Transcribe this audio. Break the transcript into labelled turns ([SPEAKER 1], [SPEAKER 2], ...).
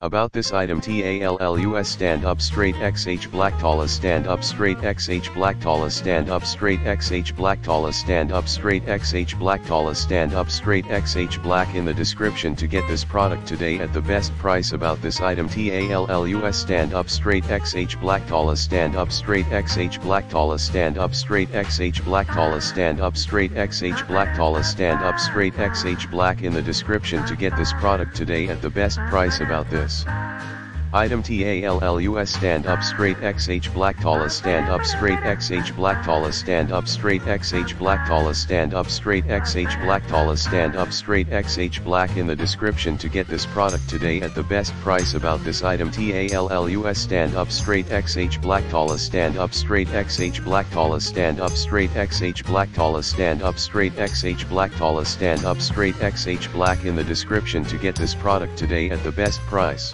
[SPEAKER 1] About this item TALLUS stand up straight XH black tallus stand up straight XH black tallus stand up straight XH black tallus stand up straight XH black tallus stand up straight XH black in the description to get this product today at the best price about this item TALLUS stand up straight XH black tallus stand up straight XH black tallus stand up straight XH black tallus stand up straight XH black tallus stand up straight XH black in the description to get this product today at the best price about this this. Item TALLUS stand up straight XH black tallus stand up straight XH black tallus stand up straight XH black tallus stand up straight XH black tallus stand up straight XH black in the description to get this product today at the best price about this item TALLUS stand up straight XH black tallus stand up straight XH black tallus stand up straight XH black tallus stand up straight XH black tallus stand up straight XH black in the description to get this product today at the best price.